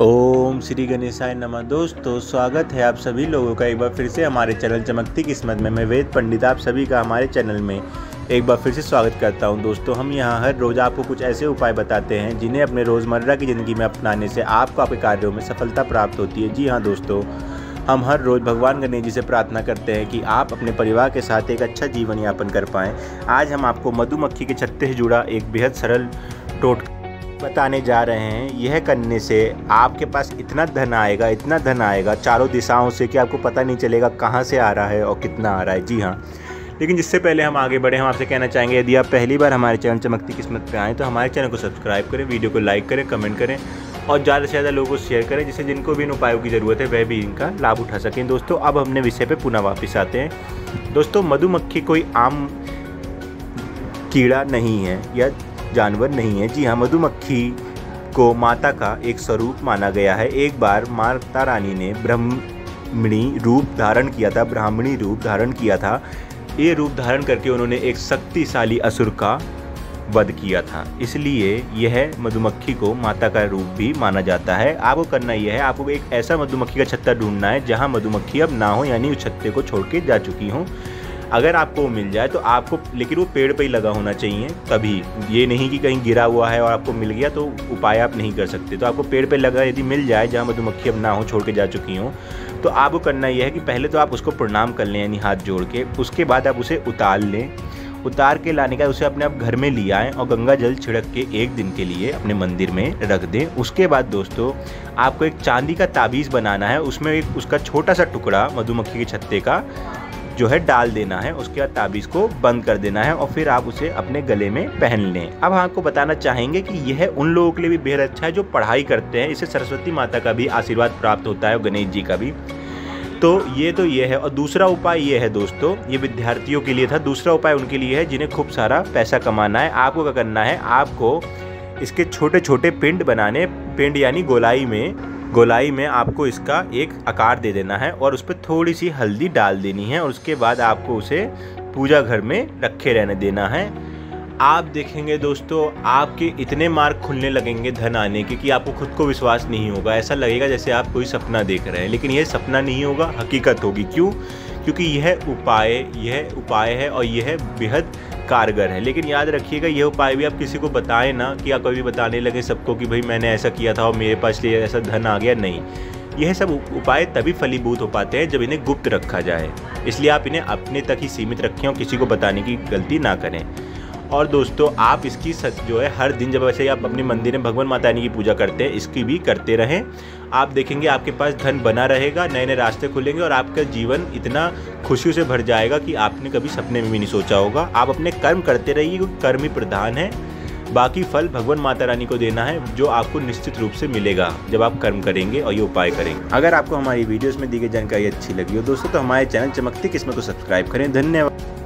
ओम श्री गणेशाय नमः। दोस्तों, स्वागत है आप सभी लोगों का एक बार फिर से हमारे चैनल चमकती किस्मत में। मैं वेद पंडित आप सभी का हमारे चैनल में एक बार फिर से स्वागत करता हूँ। दोस्तों, हम यहाँ हर रोज़ आपको कुछ ऐसे उपाय बताते हैं जिन्हें अपने रोज़मर्रा की ज़िंदगी में अपनाने से आपको आपके कार्यों में सफलता प्राप्त होती है। जी हाँ दोस्तों, हम हर रोज़ भगवान गणेश जी से प्रार्थना करते हैं कि आप अपने परिवार के साथ एक अच्छा जीवन यापन कर पाएँ। आज हम आपको मधुमक्खी के छत्ते से जुड़ा एक बेहद सरल टोटका बताने जा रहे हैं, यह करने से आपके पास इतना धन आएगा, इतना धन आएगा, चारों दिशाओं से कि आपको पता नहीं चलेगा कहाँ से आ रहा है और कितना आ रहा है। जी हाँ। लेकिन जिससे पहले हम आगे बढ़े, हम आपसे कहना चाहेंगे, यदि आप पहली बार हमारे चैनल चमकती किस्मत पे आएँ तो हमारे चैनल को सब्सक्राइब करें, वीडियो को लाइक करें, कमेंट करें और ज़्यादा से ज़्यादा लोगों को शेयर करें, जिससे जिनको भी इन उपायों की ज़रूरत है, वह भी इनका लाभ उठा सकें। दोस्तों, अब हमने विषय पर पुनः वापस आते हैं। दोस्तों, मधुमक्खी कोई आम कीड़ा नहीं है या जानवर नहीं है। जी हाँ मधुमक्खी को माता का एक स्वरूप माना गया है। एक बार माता रानी ने ब्राह्मणी रूप धारण किया था, ब्राह्मणी रूप धारण किया था। ये रूप धारण करके उन्होंने एक शक्तिशाली असुर का वध किया था। इसलिए यह मधुमक्खी को माता का रूप भी माना जाता है। आपको करना यह है, आपको एक ऐसा मधुमक्खी का छत्ता ढूंढना है जहाँ मधुमक्खी अब ना हो, यानी उस छत्ते को छोड़ के जा चुकी हूँ। अगर आपको वो मिल जाए तो आपको, लेकिन वो पेड़ पे ही लगा होना चाहिए, तभी। ये नहीं कि कहीं गिरा हुआ है और आपको मिल गया तो उपाय आप नहीं कर सकते। तो आपको पेड़ पे लगा यदि मिल जाए, जहाँ मधुमक्खी अब ना हो, छोड़ के जा चुकी हो तो आपको करना यह है कि पहले तो आप उसको प्रणाम कर लें, यानी हाथ जोड़ के। उसके बाद आप उसे उतार लें। उतार के लाने का उसे अपने आप घर में ले आएँ और गंगा जल छिड़क के एक दिन के लिए अपने मंदिर में रख दें। उसके बाद दोस्तों, आपको एक चांदी का ताबीज़ बनाना है। उसमें एक, उसका छोटा सा टुकड़ा मधुमक्खी के छत्ते का जो है डाल देना है, उसके बाद ताबीज़ को बंद कर देना है और फिर आप उसे अपने गले में पहन लें। अब हम आपको बताना चाहेंगे कि यह उन लोगों के लिए भी बेहद अच्छा है जो पढ़ाई करते हैं। इसे सरस्वती माता का भी आशीर्वाद प्राप्त होता है गणेश जी का भी। तो ये तो ये है और दूसरा उपाय ये है दोस्तों, ये विद्यार्थियों के लिए था। दूसरा उपाय उनके लिए है जिन्हें खूब सारा पैसा कमाना है। आपको क्या करना है? आपको इसके छोटे छोटे पिंड बनाने, पिंड यानी गोलाई में गोलाई में आपको इसका एक आकार दे देना है और उस पर थोड़ी सी हल्दी डाल देनी है और उसके बाद आपको उसे पूजा घर में रखे रहने देना है। आप देखेंगे दोस्तों, आपके इतने मार्ग खुलने लगेंगे धन आने के कि आपको खुद को विश्वास नहीं होगा। ऐसा लगेगा जैसे आप कोई सपना देख रहे हैं, लेकिन यह सपना नहीं होगा, हकीकत होगी। क्यों? क्योंकि यह उपाय यह उपाय है और यह बेहद कारगर है। लेकिन याद रखिएगा, यह उपाय भी आप किसी को बताएँ ना कि आप कभी बताने लगे सबको कि भाई मैंने ऐसा किया था और मेरे पास ये ऐसा धन आ गया। नहीं। यह सब उपाय तभी फलीभूत हो पाते हैं जब इन्हें गुप्त रखा जाए। इसलिए आप इन्हें अपने तक ही सीमित रखें और किसी को बताने की गलती ना करें। और दोस्तों, आप इसकी सच जो है, हर दिन जब वैसे आप अपने मंदिर में भगवान माता रानी की पूजा करते हैं, इसकी भी करते रहें। आप देखेंगे, आपके पास धन बना रहेगा नए नए रास्ते खुलेंगे और आपका जीवन इतना खुशियों से भर जाएगा कि आपने कभी सपने में भी नहीं सोचा होगा। आप अपने कर्म करते रहिए, क्योंकि कर्म ही प्रधान है। बाकी फल भगवान माता रानी को देना है, जो आपको निश्चित रूप से मिलेगा, जब आप कर्म करेंगे और ये उपाय करेंगे। अगर आपको हमारी वीडियोस में दी गई जानकारी अच्छी लगी हो दोस्तों तो हमारे चैनल चमकती किस्मत को सब्सक्राइब करें। धन्यवाद।